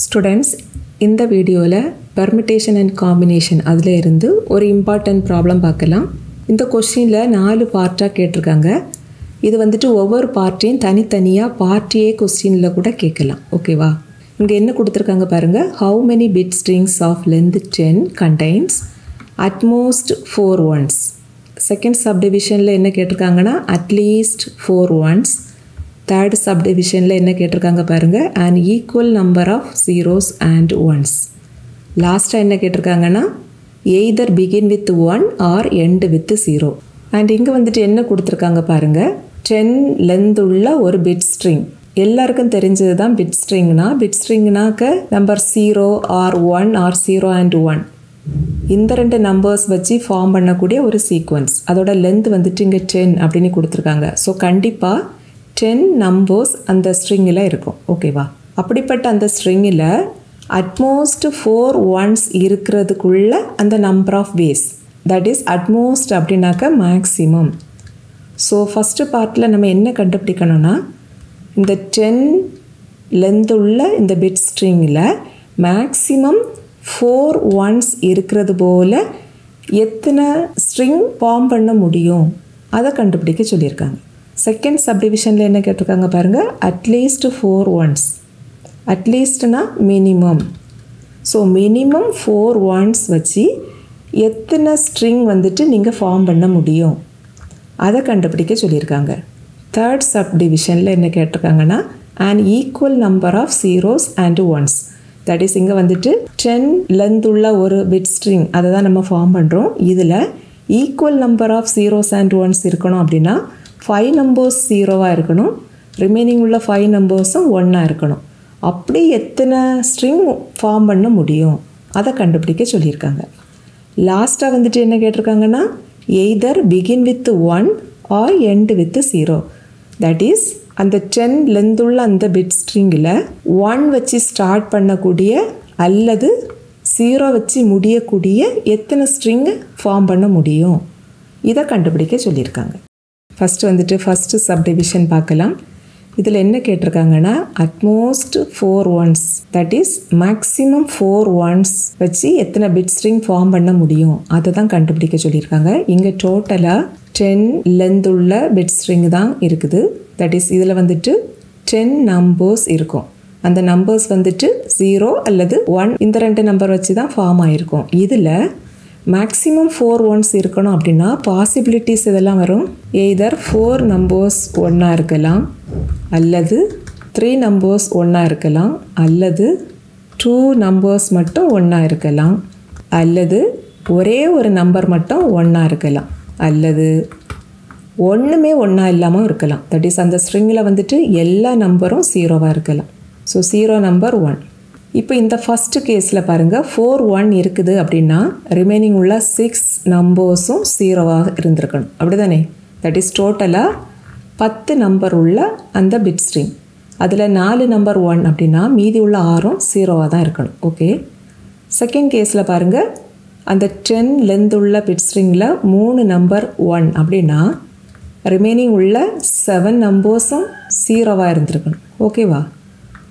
Students இந்த வீடியோவில் permutation and combination அதில் இருந்து ஒரு இம்பார்ட்டன்ட் ப்ராப்ளம் பார்க்கலாம். இந்த கொஸ்டினில் நாலு பார்ட்டாக கேட்டிருக்காங்க. இது வந்துட்டு ஒவ்வொரு பார்ட்டையும் தனித்தனியாக பார்ட்டியே கொஸ்டினில் கூட கேட்கலாம். ஓகேவா இங்கே என்ன கொடுத்துருக்காங்க பாருங்கள் how many bit strings of length ten contains at most four ones second சப்டிவிஷனில் என்ன கேட்டிருக்காங்கன்னா at least four ones third சப்டிவிஷனில் என்ன கேட்டிருக்காங்க பாருங்கள் and equal number of zeros and ones லாஸ்ட்டாக என்ன கேட்டிருக்காங்கன்னா either begin with one or end with zero and இங்கே வந்துட்டு என்ன கொடுத்துருக்காங்க பாருங்கள் டென் லென்த் உள்ள ஒரு பிட் ஸ்ட்ரிங் எல்லாருக்கும் தெரிஞ்சது தான் பிட் ஸ்ட்ரிங்னா bit ஸ்ட்ரிங்னாக்க number zero or one or zero and one இந்த ரெண்டு நம்பர்ஸ் வச்சு ஃபார்ம் பண்ணக்கூடிய ஒரு சீக்வன்ஸ் அதோட லென்த் வந்துட்டு இங்கே டென் அப்படின்னு கொடுத்துருக்காங்க. ஸோ கண்டிப்பாக டென் நம்பர்ஸ் அந்த ஸ்ட்ரிங்கில் இருக்கும். ஓகேவா அப்படிப்பட்ட அந்த ஸ்ட்ரிங்கில் அட்மோஸ்ட் ஃபோர் ஒன்ஸ் இருக்கிறதுக்குள்ள அந்த number of ways that is at most அப்படின்னாக்க மேக்ஸிமம் ஸோ ஃபஸ்ட்டு பார்ட்டில் நம்ம என்ன கண்டுபிடிக்கணும்னா இந்த டென் லென்த் உள்ள இந்த பிட் ஸ்ட்ரிங்கில் மேக்ஸிமம் ஃபோர் ஒன்ஸ் இருக்கிறது போல் எத்தனை ஸ்ட்ரிங் ஃபார்ம் பண்ண முடியும்? அதை கண்டுபிடிக்க சொல்லியிருக்காங்க. செகண்ட் சப்டிவிஷனில் என்ன கேட்டிருக்காங்க பாருங்கள் at least four ones அட்லீஸ்ட்னா minimum so minimum four ones வச்சு எத்தனை ஸ்ட்ரிங் வந்துட்டு நீங்கள் ஃபார்ம் பண்ண முடியும்? அதை கண்டுபிடிக்க சொல்லியிருக்காங்க. தேர்ட் சப் டிவிஷனில் என்ன கேட்டிருக்காங்கன்னா and equal number of zeros and ones that is இங்கே வந்துட்டு டென் லென்த் உள்ள ஒரு பிட் ஸ்ட்ரிங் அதை தான் நம்ம ஃபார்ம் பண்ணுறோம் இதில் equal number of zeros and ones இருக்கணும் அப்படின்னா ஃபைவ் நம்பர்ஸ் ஜீரோவாக இருக்கணும். ரிமைனிங் உள்ள ஃபைவ் நம்பர்ஸும் ஒன்னாக இருக்கணும். அப்படி எத்தனை ஸ்ட்ரிங் ஃபார்ம் பண்ண முடியும்? அதை கண்டுபிடிக்க சொல்லியிருக்காங்க. லாஸ்ட்டாக வந்துட்டு என்ன கேட்டிருக்காங்கன்னா either begin with one or end with zero that is அந்த டென் லென்த்துள்ள அந்த பிட் ஸ்ட்ரிங்கில் ஒன் வச்சு ஸ்டார்ட் பண்ணக்கூடிய அல்லது ஜீரோ வச்சு முடியக்கூடிய எத்தனை ஸ்ட்ரிங்கு ஃபார்ம் பண்ண முடியும்? இதை கண்டுபிடிக்க சொல்லியிருக்காங்க. ஃபஸ்ட்டு வந்துட்டு ஃபஸ்ட்டு சப்டிவிஷன் பார்க்கலாம். இதில் என்ன கேட்டிருக்காங்கன்னா at most four ones that is maximum four ones வச்சு எத்தனை பிட் ஸ்ட்ரிங் ஃபார்ம் பண்ண முடியும்? அதை தான் கண்டுபிடிக்க சொல்லியிருக்காங்க. இங்கே டோட்டலாக டென் லென்த் உள்ள பிட் ஸ்ட்ரிங் தான் இருக்குது. தட் இஸ் இதில் வந்துட்டு டென் நம்பர்ஸ் இருக்கும். அந்த நம்பர்ஸ் வந்துட்டு ஜீரோ அல்லது ஒன் இந்த ரெண்டு நம்பர் வச்சு தான் ஃபார்ம் ஆகிருக்கும் இதில் மேக்ஸிமம் ஃபோர் ஒன்ஸ் இருக்கணும் அப்படின்னா பாசிபிலிட்டிஸ் இதெல்லாம் வரும். எய்தர் ஃபோர் நம்பர்ஸ் ஒன்றா இருக்கலாம் அல்லது த்ரீ நம்பர்ஸ் ஒன்றா இருக்கலாம் அல்லது டூ நம்பர்ஸ் மட்டும் ஒன்றா இருக்கலாம் அல்லது ஒரே ஒரு நம்பர் மட்டும் ஒன்றா இருக்கலாம் அல்லது ஒன்றுமே ஒன்றா இல்லாமல் இருக்கலாம். தட் இஸ் அந்த ஸ்ட்ரிங்கில் வந்துட்டு எல்லா நம்பரும் ஜீரோவாக இருக்கலாம். ஸோ ஜீரோ நம்பர் ஒன் இப்போ இந்த ஃபஸ்ட்டு கேஸில் பாருங்கள் ஃபோர் ஒன் இருக்குது அப்படின்னா ரிமைனிங் உள்ள சிக்ஸ் நம்பர்ஸும் ஜீரோவாக இருந்திருக்கணும். அப்படி தானே தட் இஸ் டோட்டலாக பத்து நம்பர் உள்ள அந்த பிட் ஸ்ட்ரிங் அதில் நாலு நம்பர் ஒன் அப்படின்னா மீதி உள்ள ஆறும் ஜீரோவாக தான் இருக்கணும். ஓகே செகண்ட் கேஸில் பாருங்கள் அந்த டென் லென்த் உள்ள பிட் ஸ்ட்ரிங்கில் மூணு நம்பர் ஒன் அப்படின்னா ரிமைனிங் உள்ள செவன் நம்பர்ஸும் ஜீரோவாக இருந்திருக்கணும். ஓகேவா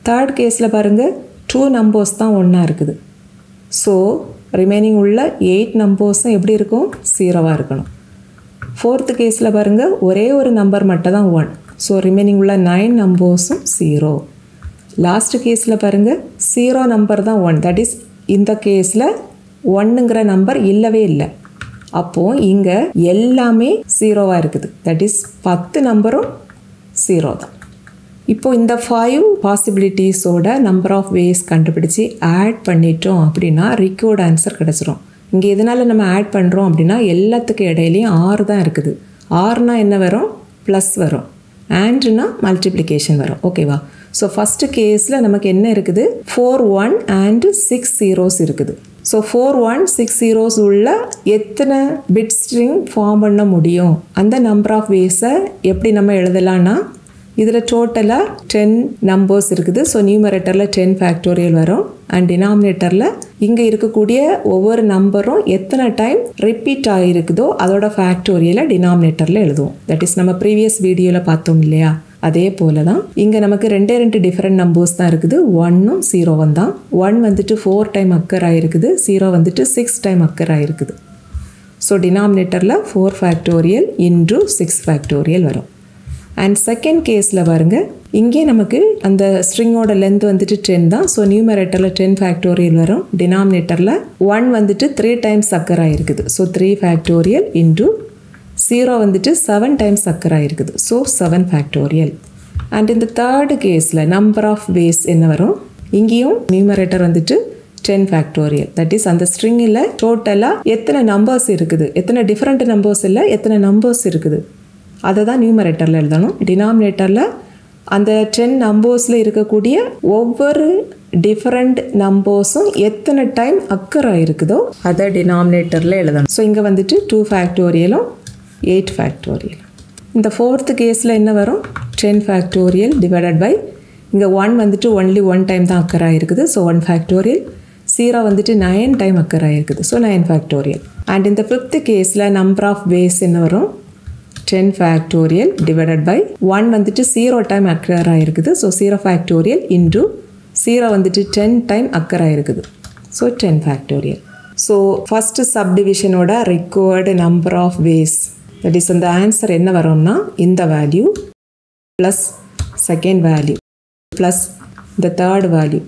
தேர்ட் கேஸில் பாருங்கள் டூ நம்பர்ஸ் தான் ஒன்றா இருக்குது. ஸோ ரிமைனிங் உள்ள எயிட் நம்பர்ஸும் எப்படி இருக்கும்? ஜீரோவாக இருக்கணும். ஃபோர்த்து கேஸில் பாருங்கள் ஒரே ஒரு நம்பர் மட்டும் தான் ஒன் ஸோ ரிமைனிங் உள்ள நைன் நம்பர்ஸும் ஜீரோ லாஸ்ட் கேஸில் பாருங்கள் ஜீரோ நம்பர் தான் ஒன் தட் இஸ் இந்த கேஸில் ஒன்னுங்கிற நம்பர் இல்லவே இல்லை. அப்போது இங்கே எல்லாமே ஜீரோவாக இருக்குது. தட் இஸ் பத்து நம்பரும் ஜீரோ தான். இப்போ இந்த ஃபைவ் பாசிபிலிட்டிஸோட நம்பர் ஆஃப் வேஸ் கண்டுபிடிச்சி ஆட் பண்ணிட்டோம் அப்படின்னா ரிக்கோர்ட் ஆன்சர் கிடச்சிரும். இங்கே எதனால் நம்ம ஆட் பண்ணுறோம் அப்படின்னா எல்லாத்துக்கும் இடையிலையும் ஆறு தான் இருக்குது. ஆறுனா என்ன வரும்? ப்ளஸ் வரும். ஆண்ட்னா மல்டிப்ளிகேஷன் வரும். ஓகேவா ஸோ ஃபஸ்ட்டு கேஸில் நமக்கு என்ன இருக்குது? Four one and six zeros இருக்குது. So four one six zeros உள்ள எத்தனை பிட் ஸ்ட்ரிங் ஃபார்ம் பண்ண முடியும்? அந்த நம்பர் ஆஃப் வேஸை எப்படி நம்ம எழுதலான்னா இதில் டோட்டலாக டென் நம்பர்ஸ் இருக்குது. ஸோ நியூமரேட்டரில் டென் ஃபேக்டோரியல் வரும். அண்ட் டினாமினேட்டரில் இங்கே இருக்கக்கூடிய ஒவ்வொரு நம்பரும் எத்தனை டைம் ரிப்பீட் ஆகிருக்குதோ அதோட ஃபேக்டோரியலை டினாமினேட்டரில் எழுதுவோம். தட் இஸ் நம்ம ப்ரீவியஸ் வீடியோவில் பார்த்தோம் இல்லையா? அதே போல தான் இங்கே நமக்கு ரெண்டே ரெண்டு டிஃப்ரெண்ட் நம்பர்ஸ் தான் இருக்குது. ஒன்னும் ஜீரோவும் தான். ஒன் வந்துட்டு ஃபோர் டைம் அக்கர் ஆகிருக்குது ஜீரோ வந்துட்டு சிக்ஸ் டைம் அக்கர் ஆகிருக்குது ஸோ டினாமினேட்டரில் four factorial into six factorial வரும். அண்ட் செகண்ட் கேஸில் பாருங்க இங்கே நமக்கு அந்த ஸ்ட்ரிங்கோட லென்த் வந்துட்டு டென் தான். ஸோ நியூமரேட்டரில் டென் ஃபேக்டோரியல் வரும். டினாமினேட்டரில் ஒன் வந்துட்டு த்ரீ டைம்ஸ் அக்கர் ஆகிருக்குது so three factorial into zero வந்துட்டு செவன் டைம்ஸ் அக்கர் ஆகிருக்குது ஸோ செவன் ஃபேக்டோரியல் அண்ட் இந்த தேர்டு கேஸில் நம்பர் ஆஃப் வேஸ் என்ன வரும்? இங்கேயும் நியூமரேட்டர் வந்துட்டு டென் ஃபேக்டோரியல் தட் இஸ் அந்த ஸ்ட்ரிங்கில் டோட்டலாக எத்தனை நம்பர்ஸ் இருக்குது? எத்தனை டிஃப்ரெண்ட் நம்பர்ஸ் இல்லை எத்தனை நம்பர்ஸ் இருக்குது? அதை தான் நியூமரேட்டரில் எழுதணும். டினாமினேட்டரில் அந்த டென் நம்பர்ஸில் இருக்கக்கூடிய ஒவ்வொரு டிஃப்ரெண்ட் நம்பர்ஸும் எத்தனை டைம் அக்கர் இருக்குதோ அதை டினாமினேட்டரில் எழுதணும். ஸோ இங்கே வந்துட்டு டூ ஃபேக்டோரியலும் எயிட் ஃபேக்டோரியல் இந்த ஃபோர்த்து கேஸில் என்ன வரும்? டென் ஃபேக்டோரியல் டிவைடட் பை இங்கே ஒன் வந்துட்டு ஒன்லி ஒன் டைம் தான் அக்கர் ஆகிருக்குது ஸோ ஒன் ஃபேக்டோரியல் ஜீரோ வந்துட்டு நைன் டைம் அக்கர் ஆகிருக்குது ஸோ நைன் ஃபேக்டோரியல் அண்ட் இந்த ஃபிஃப்த்து கேஸில் நம்பர் ஆஃப் வேஸ் என்ன வரும்? Ten factorial divided by one வந்துட்டு ஜீரோ டைம் அக்கர் ஆகிருக்குது so zero factorial into zero வந்துட்டு டென் டைம் அக்கர் ஆகிருக்குது so ten factorial so first சப்டிவிஷனோட required number of ways that is அந்த answer என்ன வரும்னா இந்த value plus second value plus இந்த third value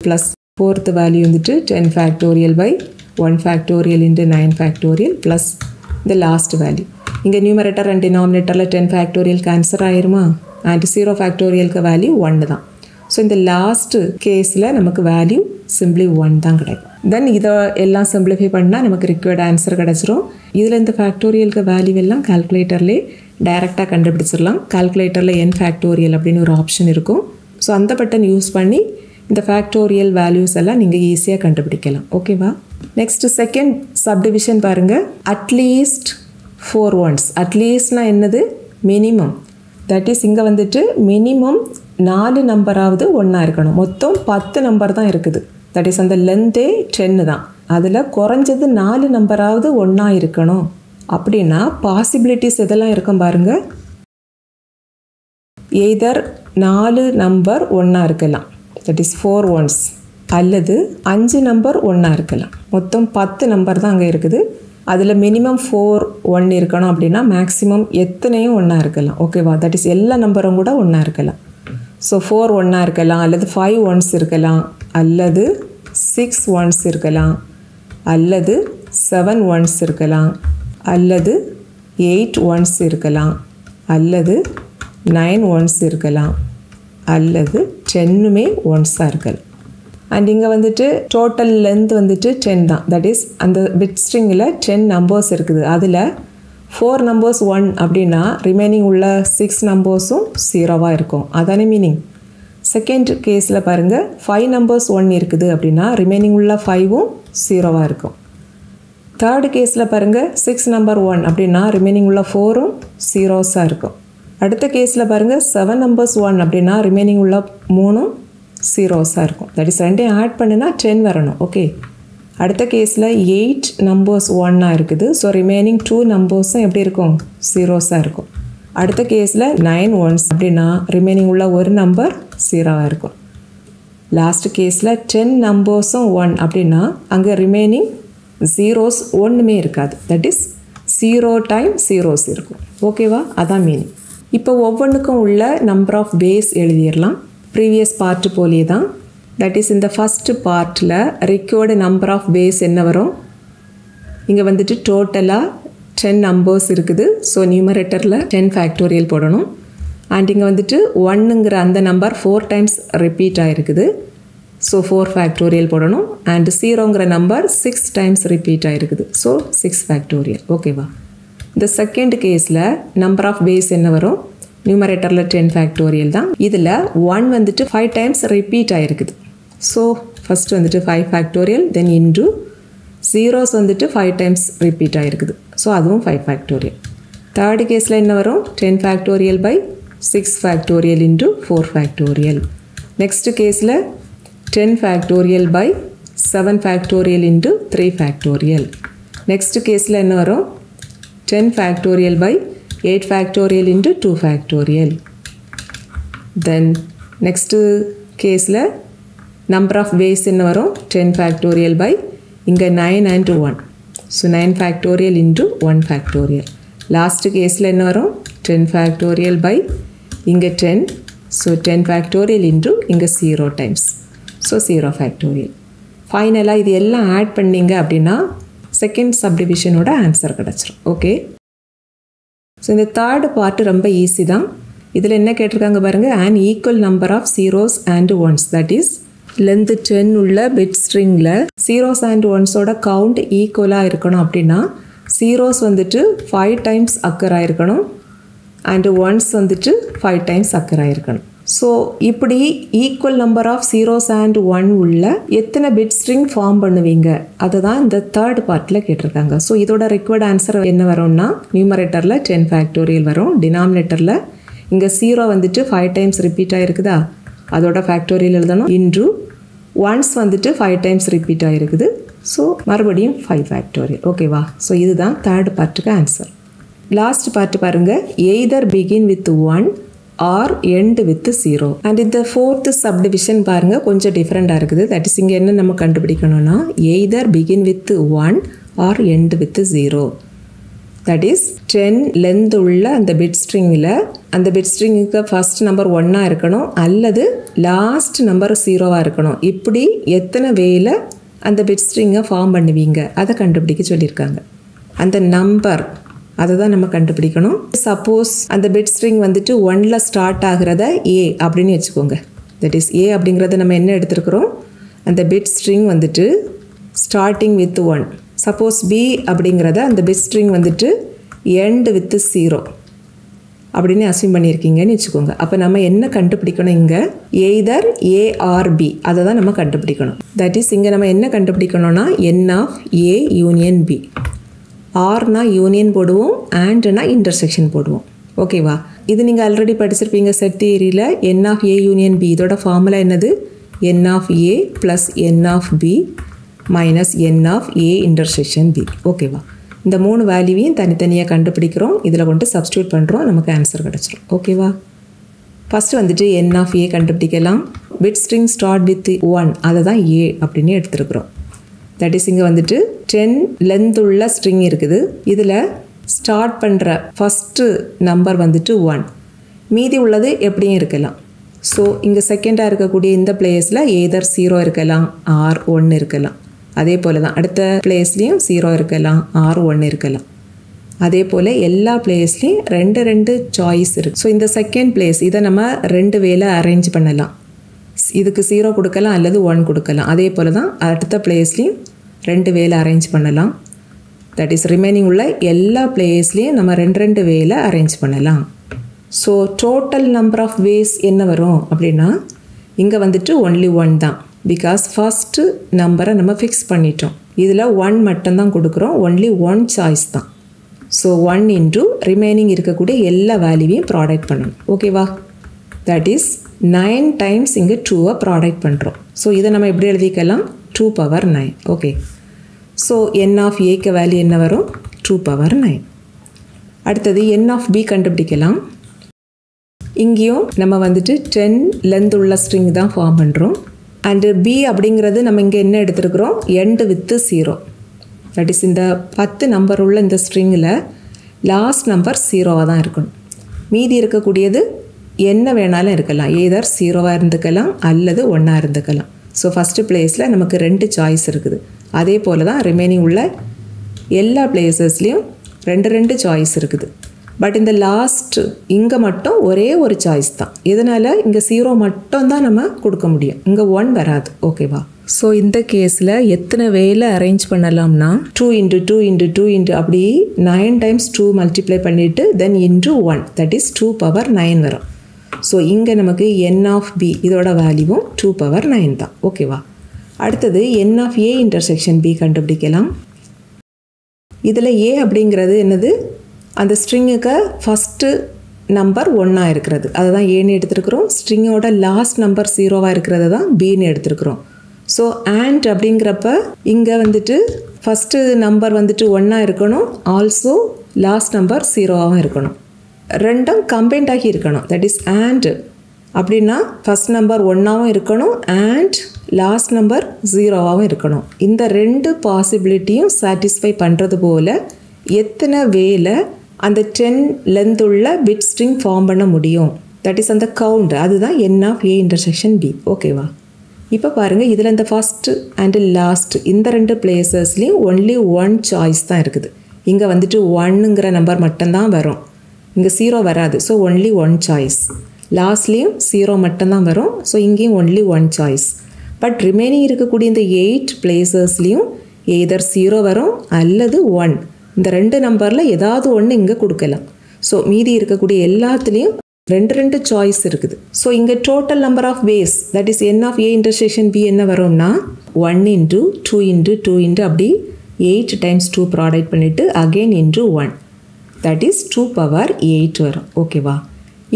plus fourth value வந்துட்டு ten factorial by one factorial into nine factorial plus இந்த last value இங்கே numerator and டினாமினேட்டரில் ten factorial cancel ஆயிருமா? அண்ட் ஜீரோ ஃபேக்டோரியலுக்கு வேல்யூ ஒன்று தான். ஸோ இந்த லாஸ்ட்டு கேஸில் நமக்கு வேல்யூ சிம்பிளி ஒன் தான் கிடைக்கும். தென் இதை எல்லாம் சிம்பிளிஃபை பண்ணால் நமக்கு ரிக்வயர்ட் ஆன்சர் கிடச்சிரும். இதில் இந்த ஃபேக்டோரியலுக்கு வேல்யூ எல்லாம் கால்குலேட்டர்லேயே டைரெக்டாக கண்டுபிடிச்சிடலாம் கால்குலேட்டரில் என் ஃபேக்டோரியல் அப்படின்னு ஒரு ஆப்ஷன் இருக்கும். ஸோ அந்த பட்டன் யூஸ் பண்ணி இந்த ஃபேக்டோரியல் வேல்யூஸ் எல்லாம் நீங்கள் ஈஸியாக கண்டுபிடிக்கலாம். ஓகேவா நெக்ஸ்ட் செகண்ட் சப்டிவிஷன் பாருங்கள் அட்லீஸ்ட் ஃபோர் ஒன்ஸ் அட்லீஸ்ட்னால் என்னது? மினிமம் தட் இஸ் இங்கே வந்துட்டு மினிமம் நாலு நம்பராவது ஒன்றா இருக்கணும். மொத்தம் பத்து நம்பர் தான் இருக்குது. தட் இஸ் அந்த லென்த்தே டென்னு தான். அதில் குறைஞ்சது நாலு நம்பராவது ஒன்றா இருக்கணும். அப்படின்னா பாசிபிலிட்டிஸ் இதெல்லாம் இருக்கும் பாருங்கள் எய்தர் நாலு நம்பர் ஒன்றா இருக்கலாம். தட் இஸ் ஃபோர் ஒன்ஸ் அல்லது அஞ்சு நம்பர் ஒன்றா இருக்கலாம். மொத்தம் பத்து நம்பர் தான் அங்கே இருக்குது. அதில் மினிமம் ஃபோர் ஒன் இருக்கணும் அப்படின்னா மேக்ஸிமம் எத்தனையும் ஒன்றா இருக்கலாம். ஓகேவா தட் இஸ் எல்லா நம்பரும் கூட ஒன்றா இருக்கலாம். ஸோ ஃபோர் ஒன்றா இருக்கலாம் அல்லது ஃபைவ் ஒன்ஸ் இருக்கலாம் அல்லது சிக்ஸ் ஒன்ஸ் இருக்கலாம் அல்லது செவன் ஒன்ஸ் இருக்கலாம் அல்லது எயிட் ஒன்ஸ் இருக்கலாம் அல்லது நைன் ஒன்ஸ் இருக்கலாம் அல்லது டென்னுமே ஒன்ஸாக இருக்கலாம். அண்ட் இங்கே வந்துட்டு டோட்டல் லென்த் வந்துட்டு டென் தான். தட் இஸ் அந்த பிட் ஸ்ட்ரிங்கில் டென் நம்பர்ஸ் இருக்குது. அதில் ஃபோர் நம்பர்ஸ் ஒன் அப்படின்னா ரிமைனிங் உள்ள சிக்ஸ் நம்பர்ஸும் ஜீரோவாக இருக்கும். அதானே மீனிங் செகண்ட் கேஸில் பாருங்கள் ஃபைவ் நம்பர்ஸ் ஒன் இருக்குது அப்படின்னா ரிமைனிங் உள்ள ஃபைவும் ஜீரோவாக இருக்கும். தேர்டு கேஸில் பாருங்கள் சிக்ஸ் நம்பர் ஒன் அப்படின்னா ரிமைனிங் உள்ள ஃபோரும் ஜீரோஸாக இருக்கும். அடுத்த கேஸில் பாருங்கள் செவன் நம்பர்ஸ் ஒன் அப்படின்னா ரிமைனிங் உள்ள மூணும் ஜீரோஸாக இருக்கும். தட் இஸ் ரெண்டையும் ஆட் பண்ணுனா டென் வரணும். ஓகே அடுத்த கேஸில் எயிட் நம்பர்ஸ் ஒன்னாக இருக்குது. ஸோ ரிமைனிங் டூ நம்பர்ஸும் எப்படி இருக்கும்? ஜீரோஸாக இருக்கும். அடுத்த கேஸில் நைன் ஒன்ஸ் அப்படின்னா ரிமைனிங் உள்ள ஒரு நம்பர் ஜீரோவாக இருக்கும். லாஸ்ட் கேஸில் டென் நம்பர்ஸும் ஒன் அப்படின்னா அங்கே ரிமைனிங் ஜீரோஸ் ஒன்றுமே இருக்காது. That is zero time zeros இருக்கும். ஓகேவா அதான் மீனிங் இப்போ ஒவ்வொன்றுக்கும் உள்ள நம்பர் ஆஃப் பேஸ் எழுதிடலாம். ப்ரீவியஸ் பார்ட்டு போலே தான். தட் இஸ் இந்த ஃபஸ்ட்டு பார்ட்டில் ரெக்கோர்டு நம்பர் ஆஃப் பேஸ் என்ன வரும்? இங்கே வந்துட்டு டோட்டலாக டென் நம்பர்ஸ் இருக்குது. ஸோ நியூமரேட்டரில் டென் ஃபேக்டோரியல் போடணும். அண்ட் இங்கே வந்துட்டு ஒன்னுங்கிற அந்த நம்பர் ஃபோர் டைம்ஸ் ரிப்பீட் ஆகிருக்குது ஸோ ஃபோர் ஃபேக்டோரியல் போடணும். அண்ட் ஜீரோங்கிற நம்பர் சிக்ஸ் டைம்ஸ் ரிப்பீட் ஆகிருக்குது ஸோ சிக்ஸ் ஃபேக்டோரியல் ஓகேவா இந்த செகண்ட் கேஸில் நம்பர் ஆஃப் பேஸ் என்ன வரும்? நியூமரேட்டரில் டென் ஃபேக்டோரியல் தான். இதில் ஒன் வந்துட்டு ஃபைவ் டைம்ஸ் ரிப்பீட் ஆகிருக்குது ஸோ ஃபஸ்ட் வந்துட்டு five factorial then into zeros வந்துட்டு ஃபைவ் டைம்ஸ் ரிப்பீட் ஆகிருக்குது ஸோ அதுவும் ஃபைவ் ஃபேக்டோரியல் தேர்டு கேஸில் என்ன வரும்? Ten factorial by six factorial into four factorial next கேஸில் ten factorial by seven factorial into three factorial next கேஸில் என்ன வரும்? Ten factorial by eight factorial into two factorial then next கேஸில் number of ways என்ன வரும்? Ten factorial by இங்கே nine and one so nine factorial into one factorial last கேஸில் என்ன வரும்? டென் ஃபேக்டோரியல் பை இங்கே ten so ten factorial into இங்கே zero times so zero factorial ஃபைனலாக இது எல்லாம் ஆட் பண்ணிங்க அப்படின்னா செகண்ட் சப்டிவிஷனோட ஆன்சர் கிடச்சிரும். ஓகே ஸோ இந்த தேர்டு பார்ட்டு ரொம்ப ஈஸி தான். இதில் என்ன கேட்டிருக்காங்க பாருங்கள் and equal number of zeros and ones that is length ten உள்ள பெட் ஸ்ட்ரிங்கில் ஜீரோஸ் அண்ட் ஒன்ஸோட கவுண்ட் ஈக்குவலாக இருக்கணும் அப்படின்னா ஜீரோஸ் வந்துட்டு ஃபைவ் டைம்ஸ் அக்கர் ஆயிருக்கணும் அண்டு ஒன்ஸ் வந்துட்டு ஃபைவ் டைம்ஸ் அக்கர் ஆயிருக்கணும் ஸோ இப்படி equal number of zeros and one உள்ள எத்தனை பிட் ஸ்ட்ரிங் ஃபார்ம் பண்ணுவீங்க? அதை தான் இந்த தேர்ட் பார்ட்டில் கேட்டிருக்காங்க. ஸோ இதோட ரெக்வர்ட் ஆன்சர் என்ன வரும்னா நியூமரேட்டரில் டென் ஃபேக்டோரியல் வரும். டினாமினேட்டரில் இங்கே ஜீரோ வந்துட்டு ஃபைவ் டைம்ஸ் ரிப்பீட் ஆகிருக்குதா அதோட ஃபேக்டோரியல் எழுதணும். இன்று ஒன்ஸ் வந்துட்டு ஃபைவ் டைம்ஸ் ரிப்பீட் ஆகிருக்குது ஸோ மறுபடியும் ஃபைவ் ஃபேக்டோரியல் ஓகேவா ஸோ இதுதான் தேர்ட் பார்ட்டுக்கு ஆன்சர் லாஸ்ட் பார்ட்டு பாருங்கள் either begin with one or end with zero and இந்த ஃபோர்த்து சப்டிவிஷன் பாருங்கள் கொஞ்சம் டிஃப்ரெண்ட்டாக இருக்குது. தட் இஸ் இங்கே என்ன நம்ம கண்டுபிடிக்கணும்னா either begin with one or end with zero that is ten length உள்ள அந்த பிட் ஸ்ட்ரிங்கில் அந்த பிட் ஸ்ட்ரிங்குக்கு ஃபஸ்ட் நம்பர் ஒன்னாக இருக்கணும் அல்லது லாஸ்ட் நம்பர் ஜீரோவாக இருக்கணும். இப்படி எத்தனை வேல அந்த பிட் ஸ்ட்ரிங்கை ஃபார்ம் பண்ணுவீங்க? அதை கண்டுபிடிக்க சொல்லியிருக்காங்க. அந்த நம்பர் அதை தான் நம்ம கண்டுபிடிக்கணும். சப்போஸ் அந்த பிட் ஸ்ட்ரிங் வந்துட்டு ஒன்ல ஸ்டார்ட் ஆகிறத ஏ அப்படின்னு வச்சுக்கோங்க. தட் இஸ் ஏ அப்படிங்கிறத நம்ம என்ன எடுத்துருக்குறோம்? அந்த பிட் ஸ்ட்ரிங் வந்துட்டு starting with one suppose B அப்படிங்கிறத அந்த பிட் ஸ்ட்ரிங் வந்துட்டு எண்டு வித்து ஜீரோ அப்படின்னு அசியூம் பண்ணியிருக்கீங்கன்னு வச்சுக்கோங்க. அப்போ நம்ம என்ன கண்டுபிடிக்கணும் இங்கே? எய்தர் ஏஆர்பி அதை தான் நம்ம கண்டுபிடிக்கணும். தட் இஸ் இங்கே நம்ம என்ன கண்டுபிடிக்கணும்னா n of A union B ஆர்னா union போடுவோம் ஆண்ட்னா இன்டர்செக்ஷன் போடுவோம். ஓகேவா இது நீங்கள் ஆல்ரெடி படிச்சிருப்பீங்க set தியரியில் N of A union B இதோட ஃபார்முலா என்னது? N of A plus N of B minus N of A intersection B ஓகேவா இந்த மூணு வேல்யூவையும் தனித்தனியாக கண்டுபிடிக்கிறோம். இதில் கொண்டு சப்ஸ்டியூட் பண்ணுறோம் நமக்கு ஆன்சர் கிடச்சிரும். ஓகேவா ஃபஸ்ட்டு வந்துட்டு என் ஆஃப் ஏ கண்டுபிடிக்கலாம். Bit string start with one அதை தான் ஏ அப்படின்னு எடுத்துருக்குறோம். தட் இஸ் இங்கே வந்துட்டு டென் லென்த் உள்ள ஸ்ட்ரிங் இருக்குது. இதில் ஸ்டார்ட் பண்ணுற ஃபஸ்ட்டு நம்பர் வந்துட்டு ஒன் மீதி உள்ளது எப்படியும் இருக்கலாம். ஸோ இங்கே செகண்டாக இருக்கக்கூடிய இந்த பிளேஸில் ஏதர் ஜீரோ இருக்கலாம் ஆர் ஒன்று இருக்கலாம். அதே போல் தான் அடுத்த பிளேஸ்லேயும் ஜீரோ இருக்கலாம் ஆர் ஒன்று இருக்கலாம். அதே போல் எல்லா பிளேஸ்லேயும் ரெண்டு ரெண்டு சாய்ஸ் இருக்குது ஸோ இந்த செகண்ட் பிளேஸ் இதை நம்ம ரெண்டு வேலை அரேஞ்ச் பண்ணலாம். இதுக்கு ஜீரோ கொடுக்கலாம் அல்லது ஒன் கொடுக்கலாம். அதே போல் தான் அடுத்த பிளேஸ்லேயும் ரெண்டு வேலை அரேஞ்ச் பண்ணலாம். தட் இஸ் ரிமைனிங் உள்ள எல்லா பிளேஸ்லேயும் நம்ம ரெண்டு ரெண்டு வேலை அரேஞ்ச் பண்ணலாம். So total number of ways என்ன வரும் அப்படின்னா இங்கே வந்துட்டு ஒன்லி ஒன் தான். பிகாஸ் ஃபஸ்ட்டு நம்பரை நம்ம ஃபிக்ஸ் பண்ணிட்டோம். இதில் ஒன் மட்டும்தான் கொடுக்குறோம். ஒன்லி ஒன் சாய்ஸ் தான். ஸோ ஒன் இன்டூ ரிமைனிங் இருக்கக்கூடிய எல்லா வேல்யூவையும் ப்ராடக்ட் பண்ணணும். ஓகேவா தட் இஸ் நைன் டைம்ஸ் இங்கே டூவை ப்ராடக்ட் பண்ணுறோம் ஸோ இதை நம்ம எப்படி எழுதிக்கலாம்? Two power nine okay so N of ஏக்கு வேல்யூ என்ன வரும்? டூ பவர் நைன் அடுத்தது என் ஆஃப் பி கண்டுபிடிக்கலாம். இங்கேயும் நம்ம வந்துட்டு டென் லென்த் உள்ள ஸ்ட்ரிங் தான் ஃபார்ம் பண்ணுறோம் அண்டு பி அப்படிங்கிறது நம்ம இங்கே என்ன எடுத்துருக்குறோம்? End with zero that is இந்த பத்து நம்பர் உள்ள இந்த ஸ்ட்ரிங்கில் லாஸ்ட் நம்பர் ஜீரோவாக தான் இருக்கணும். மீதி இருக்கக்கூடியது என்ன வேணாலும் இருக்கலாம். ஏதர் ஜீரோவாக இருந்துக்கலாம் அல்லது ஒன்றா இருந்துக்கலாம். ஸோ ஃபஸ்ட்டு பிளேஸில் நமக்கு ரெண்டு சாய்ஸ் இருக்குது. அதே போல் தான் ரிமைனிங் உள்ள எல்லா பிளேசஸ்லேயும் ரெண்டு ரெண்டு சாய்ஸ் இருக்குது. பட் இந்த லாஸ்ட்டு இங்கே மட்டும் ஒரே ஒரு சாய்ஸ் தான். இதனால் இங்கே ஜீரோ மட்டும் தான் நம்ம கொடுக்க முடியும். இங்கே ஒன் வராது. ஓகேவா ஸோ இந்த கேஸில் எத்தனை வேலை அரேஞ்ச் பண்ணலாம்னா two into two into two into அப்படி நைன் டைம்ஸ் டூ மல்டிப்ளை பண்ணிவிட்டு then into one that is two power nine வரும். ஸோ இங்கே நமக்கு என் ஆஃப் பி இதோட வேல்யூவும் டூ பவர் நைன் தான். ஓகேவா அடுத்தது N of A intersection B கண்டுபிடிக்கலாம். இதில் ஏ அப்படிங்கிறது என்னது? அந்த ஸ்ட்ரிங்குக்கு ஃபஸ்ட்டு நம்பர் ஒன்றா இருக்கிறது. அதை தான் ஏன்னு எடுத்துருக்குறோம். ஸ்ட்ரிங்கோட லாஸ்ட் நம்பர் ஜீரோவாக இருக்கிறது தான் பின்னு எடுத்துருக்குறோம். ஸோ ஆண்ட் அப்படிங்கிறப்ப இங்கே வந்துட்டு ஃபஸ்ட்டு நம்பர் வந்துட்டு ஒன்றா இருக்கணும். ஆல்சோ லாஸ்ட் நம்பர் ஜீரோவாகவும் இருக்கணும். ரெண்டும் கம்பைண்ட் ஆகி இருக்கணும். தட் இஸ் ஆண்டு அப்படின்னா ஃபஸ்ட் நம்பர் ஒன்றாகவும் இருக்கணும் அண்ட் லாஸ்ட் நம்பர் ஜீரோவாகவும் இருக்கணும். இந்த ரெண்டு பாசிபிலிட்டியும் சாட்டிஸ்ஃபை பண்ணுறது போல் எத்தனை வேல அந்த டென் லென்த் உள்ள பிட் ஸ்ட்ரிங் ஃபார்ம் பண்ண முடியும்? தட் இஸ் அந்த கவுண்ட் அதுதான் N of A intersection B ஓகேவா இப்போ பாருங்கள் இதில் இந்த ஃபஸ்ட்டு அண்டு லாஸ்ட் இந்த ரெண்டு பிளேசஸ்லேயும் ஒன்லி ஒன் சாய்ஸ் தான் இருக்குது. இங்கே வந்துட்டு ஒன்னுங்கிற நம்பர் மட்டும்தான் வரும். இங்கே ஜீரோ வராது. ஸோ ஒன்லி ஒன் சாய்ஸ் லாஸ்ட்லேயும் ஜீரோ மட்டும்தான் வரும். ஸோ இங்கேயும் only one choice but remaining இருக்கக்கூடிய இந்த எயிட் பிளேசஸ்லேயும் எதர் ஜீரோ வரும் அல்லது ஒன் இந்த ரெண்டு நம்பரில் ஏதாவது ஒன்று இங்கே கொடுக்கலாம். ஸோ மீதி இருக்கக்கூடிய எல்லாத்துலேயும் ரெண்டு ரெண்டு சாய்ஸ் இருக்குது. ஸோ இங்கே total number of ways that is N of A intersection B என்ன வரும்னா one into two into two into அப்படி எயிட் டைம்ஸ் டூ ப்ராடக்ட் பண்ணிவிட்டு again into one that is two power eight வரும். ஓகேவா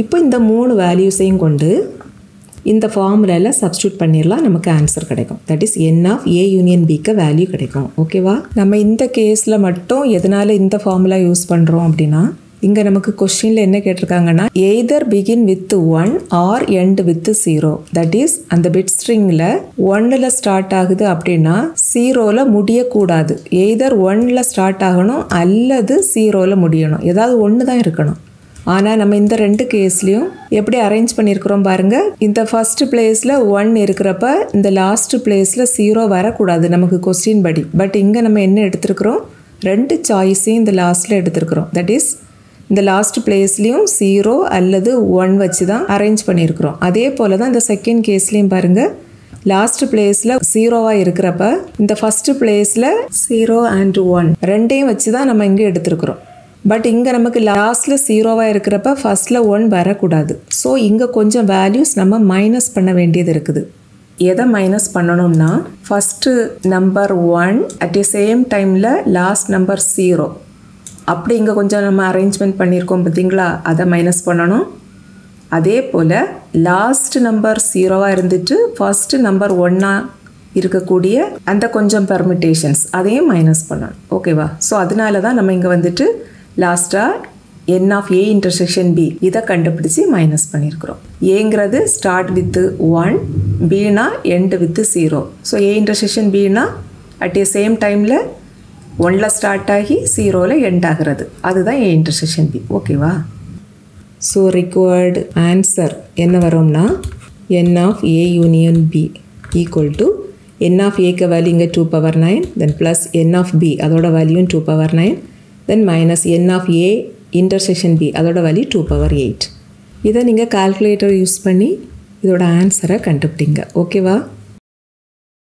இப்போ இந்த மூணு வேல்யூஸையும் கொண்டு இந்த ஃபார்முலாவில் சப்ஸ்டியூட் பண்ணிடலாம் நமக்கு ஆன்சர் கிடைக்கும். That is N of A union பிக்கு வேல்யூ கிடைக்கும். ஓகேவா நம்ம இந்த கேஸில் மட்டும் எதனால் இந்த ஃபார்முலா யூஸ் பண்ணுறோம் அப்படின்னா இங்கே நமக்கு கொஸ்டினில் என்ன கேட்டிருக்காங்கன்னா either begin with one or end with zero that is அந்த பிட் ஸ்ட்ரிங்கில் ஒன்னில் ஸ்டார்ட் ஆகுது அப்படின்னா ஜீரோவில் முடியக்கூடாது. எய்தர் ஒன்னில் ஸ்டார்ட் ஆகணும் அல்லது ஜீரோவில் முடியணும். ஏதாவது ஒன்று தான் இருக்கணும். ஆனால் நம்ம இந்த ரெண்டு கேஸ்லேயும் எப்படி அரேஞ்ச் பண்ணியிருக்கிறோம் பாருங்கள் இந்த ஃபஸ்ட்டு பிளேஸில் ஒன் இருக்கிறப்ப இந்த லாஸ்ட் பிளேஸில் ஜீரோ வரக்கூடாது நமக்கு கொஸ்டின் படி. பட் இங்கே நம்ம என்ன எடுத்திருக்கிறோம்? ரெண்டு சாய்ஸையும் இந்த லாஸ்ட்டில் எடுத்திருக்கிறோம். தட் இஸ் இந்த லாஸ்ட் பிளேஸ்லேயும் ஜீரோ அல்லது ஒன் வச்சு தான் அரேஞ்ச் பண்ணியிருக்கிறோம். அதே போல் தான் இந்த செகண்ட் கேஸ்லேயும் பாருங்கள் லாஸ்ட் பிளேஸில் ஜீரோவாக இருக்கிறப்ப இந்த ஃபஸ்ட்டு பிளேஸில் ஜீரோ அண்ட் ஒன் ரெண்டையும் வச்சு தான் நம்ம இங்கே எடுத்துருக்குறோம். பட் இங்கே நமக்கு லாஸ்ட்டில் ஜீரோவாக இருக்கிறப்ப ஃபஸ்ட்டில் ஒன் வரக்கூடாது. ஸோ இங்கே கொஞ்சம் வேல்யூஸ் நம்ம மைனஸ் பண்ண வேண்டியது இருக்குது. எதை மைனஸ் பண்ணணும்னா first number one at the same டைமில் லாஸ்ட் நம்பர் ஜீரோ அப்படி இங்கே கொஞ்சம் நம்ம அரேஞ்ச்மெண்ட் பண்ணியிருக்கோம் பார்த்தீங்களா? அதை மைனஸ் பண்ணணும். அதே போல் லாஸ்ட் நம்பர் ஜீரோவாக இருந்துட்டு ஃபஸ்ட்டு நம்பர் ஒன்னாக இருக்கக்கூடிய அந்த கொஞ்சம் பெர்மிட்டேஷன்ஸ் அதையும் மைனஸ் பண்ணணும். ஓகேவா ஸோ அதனால தான் நம்ம இங்கே வந்துட்டு லாஸ்ட்டாக N of A intersection B இதை கண்டுபிடிச்சி மைனஸ் பண்ணியிருக்கிறோம் ஏங்கிறது start with one Beena end with zero so A intersection Beena at a same டைமில் ஒன்ல ஸ்டார்ட் ஆகி ஜீரோவில் எண்ட் ஆகிறது. அதுதான் ஏ இன்டர்செக்ஷன் பி ஓகேவா ஸோ ரிக்வயர்டு ஆன்சர் என்ன வரும்னா N of A union B equal to N of ஏக்கு வேல்யூ இங்கே two power nine then plus N of B அதோட value two power nine then minus N of A intersection B அதோட value two power eight இதை நீங்கள் calculator use பண்ணி இதோட ஆன்சரை கண்டுபிடிங்க. ஓகேவா